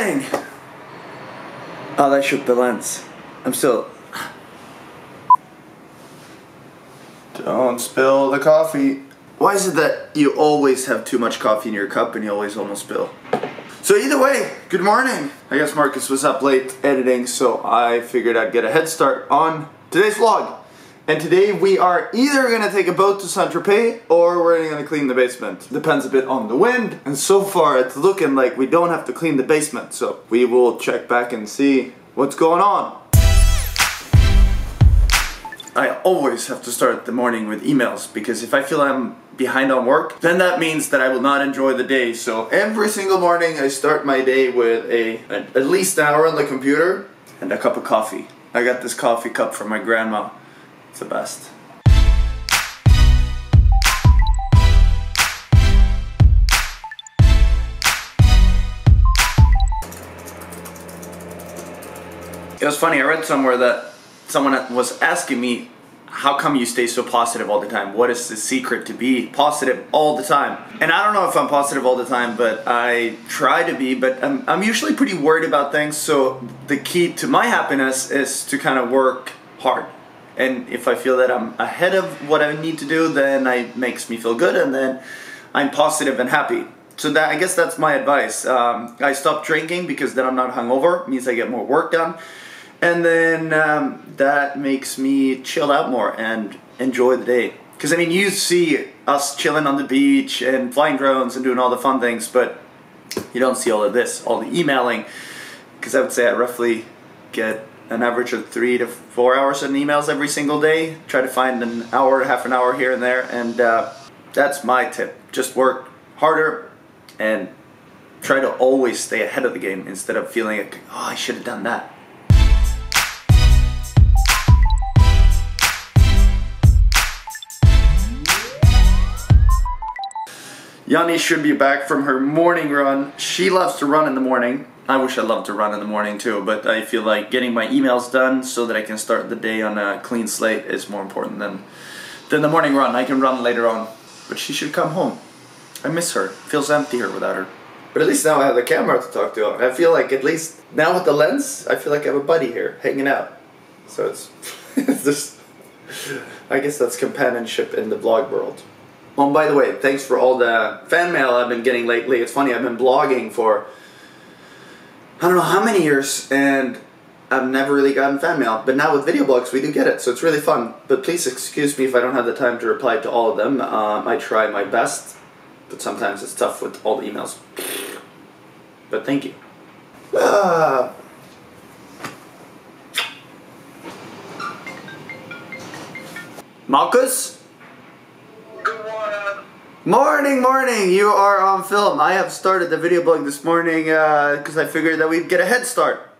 morning! Oh, that shook the lens. I'm still. Don't spill the coffee. Why is it that you always have too much coffee in your cup and you always almost spill? So either way, good morning. I guess Marcus was up late editing, so I figured I'd get a head start on today's vlog. And today we are either gonna take a boat to Saint-Tropez or we're gonna clean the basement. Depends a bit on the wind. And so far it's looking like we don't have to clean the basement. So we will check back and see what's going on. I always have to start the morning with emails because if I feel I'm behind on work, then that means that I will not enjoy the day. So every single morning I start my day with a, a at least an hour on the computer and a cup of coffee. I got this coffee cup from my grandma. It's the best. It was funny, I read somewhere that someone was asking me, how come you stay so positive all the time? What is the secret to be positive all the time? And I don't know if I'm positive all the time, but I try to be, but I'm, I'm usually pretty worried about things. So the key to my happiness is to kind of work hard and if I feel that I'm ahead of what I need to do, then it makes me feel good, and then I'm positive and happy. So that I guess that's my advice. Um, I stop drinking because then I'm not hungover. It means I get more work done, and then um, that makes me chill out more and enjoy the day. Because I mean, you see us chilling on the beach and flying drones and doing all the fun things, but you don't see all of this, all the emailing. Because I would say I roughly get an average of three to four hours in emails every single day. Try to find an hour, half an hour here and there, and uh, that's my tip. Just work harder and try to always stay ahead of the game instead of feeling like, oh, I should have done that. Janni should be back from her morning run. She loves to run in the morning. I wish I loved to run in the morning too, but I feel like getting my emails done so that I can start the day on a clean slate is more important than than the morning run. I can run later on, but she should come home. I miss her. Feels empty here without her. But at least now I have the camera to talk to. I feel like at least now with the lens, I feel like I have a buddy here hanging out. So it's, it's just, I guess that's companionship in the vlog world. Oh, and by the way, thanks for all the fan mail I've been getting lately. It's funny, I've been blogging for I don't know how many years, and I've never really gotten fan mail. But now with video blogs, we do get it, so it's really fun. But please excuse me if I don't have the time to reply to all of them. Um, I try my best, but sometimes it's tough with all the emails. But thank you. Ah. Marcus? Morning, morning! You are on film. I have started the video blog this morning because uh, I figured that we'd get a head start.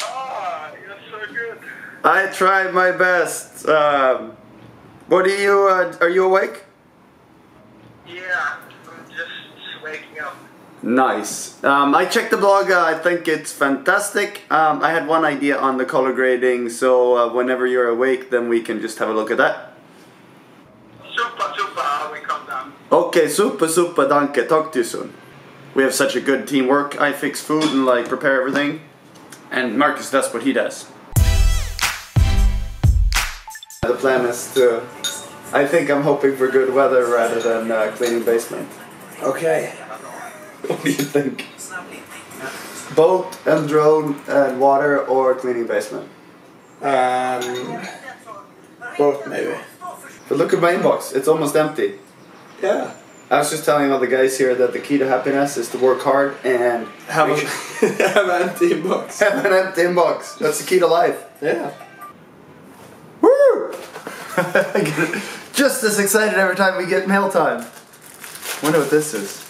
Ah, you're so good. I tried my best. Um, what are you, uh, are you awake? Yeah, I'm just waking up. Nice. Um, I checked the blog. Uh, I think it's fantastic. Um, I had one idea on the color grading, so uh, whenever you're awake, then we can just have a look at that. Super, super, we come down. Okay, super, super, danke. Talk to you soon. We have such a good teamwork. I fix food and like prepare everything. And Marcus does what he does. The plan is to... I think I'm hoping for good weather rather than uh, cleaning basement. Okay. What do you think? Boat and drone and water or cleaning basement? Um, both maybe. But look at my inbox. It's almost empty. Yeah. I was just telling all the guys here that the key to happiness is to work hard and Have, a, sure- have an empty inbox. have an empty inbox. That's the key to life. Yeah. Woo! I get just as excited every time we get mail time. Wonder what this is.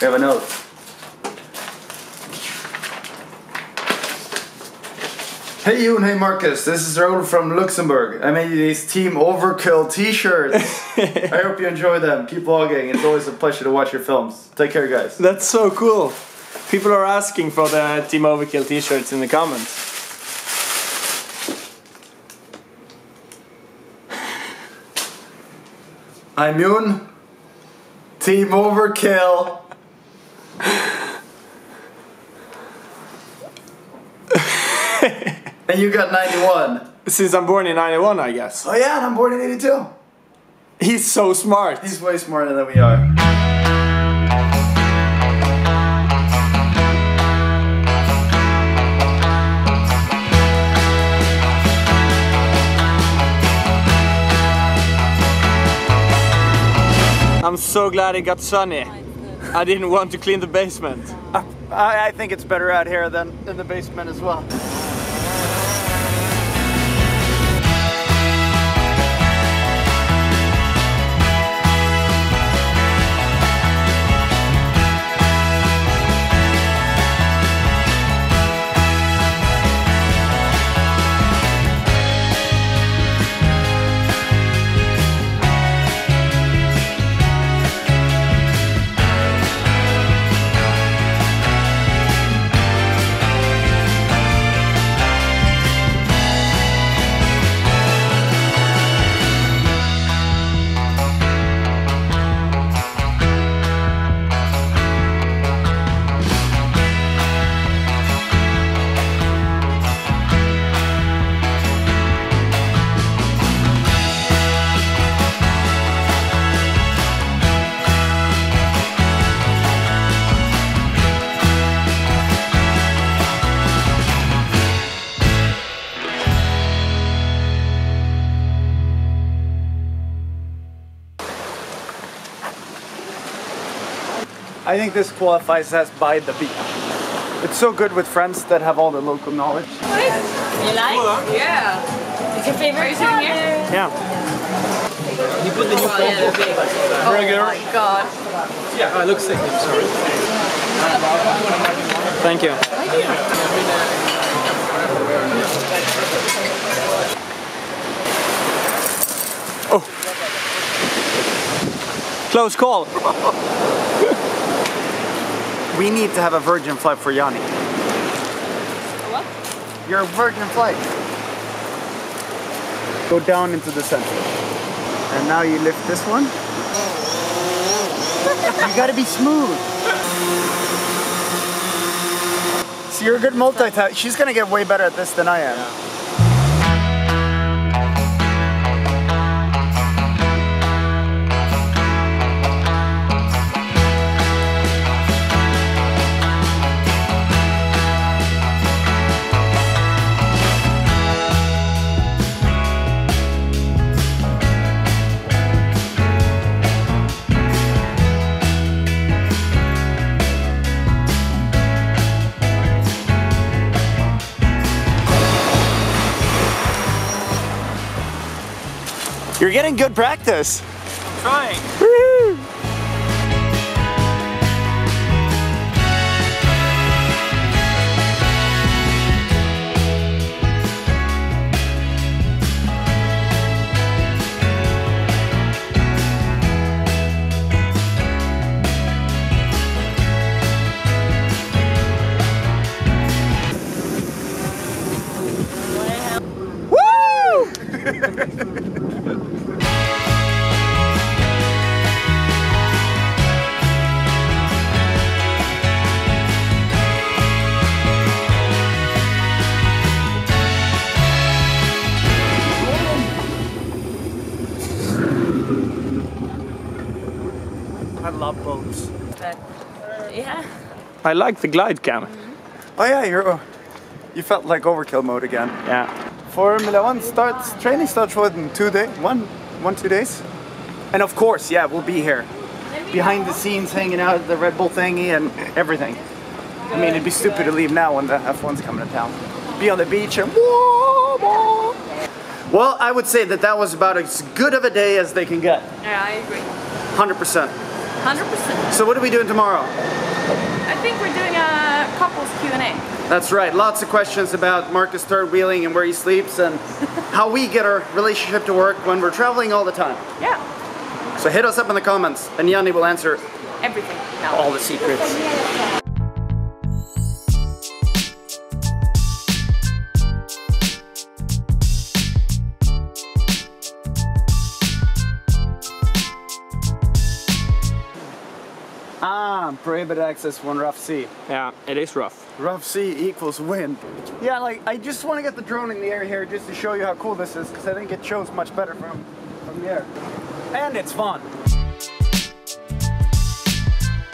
We have a note. Hey you and hey Marcus, this is Raoul from Luxembourg. I made you these Team Overkill t-shirts. I hope you enjoy them. Keep vlogging. It's always a pleasure to watch your films. Take care guys. That's so cool. People are asking for the Team Overkill t-shirts in the comments. I'm Yoon. Team Overkill. And you got 91. Since I'm born in 91, I guess. Oh yeah, and I'm born in 82. He's so smart. He's way smarter than we are. I'm so glad it got sunny. I didn't want to clean the basement. I, I think it's better out here than in the basement as well. I think this qualifies as by the beat. It's so good with friends that have all the local knowledge. You like? Yeah. It's your favorite song here? Yeah. Oh my god. Yeah, I look sick, I'm sorry. Thank you. Thank you. Oh. Close call. We need to have a virgin flight for Janni. What? You're virgin flight. Go down into the center. And now you lift this one. you gotta be smooth. So you're a good multitask. She's gonna get way better at this than I am. You're getting good practice. I'm Trying. I love boats. But, yeah. I like the glide cam. Oh yeah, you're. Oh, you felt like overkill mode again. Yeah. Formula One starts training starts within two days, one, one two days, and of course, yeah, we'll be here, behind the scenes, hanging out at the Red Bull thingy and everything. I mean, it'd be stupid to leave now when the F1's coming to town. Be on the beach and. Well, I would say that that was about as good of a day as they can get. Yeah, I agree. 100%. 100%. So what are we doing tomorrow? I think we're doing a couples Q&A. That's right. Lots of questions about Marcus third wheeling and where he sleeps and how we get our relationship to work when we're traveling all the time. Yeah. So hit us up in the comments and Janni will answer Everything now. all the secrets. Prohibited access one rough sea. Yeah, it is rough. Rough sea equals wind. Yeah, like I just want to get the drone in the air here just to show you how cool this is because I think it shows much better from from the air. And it's fun.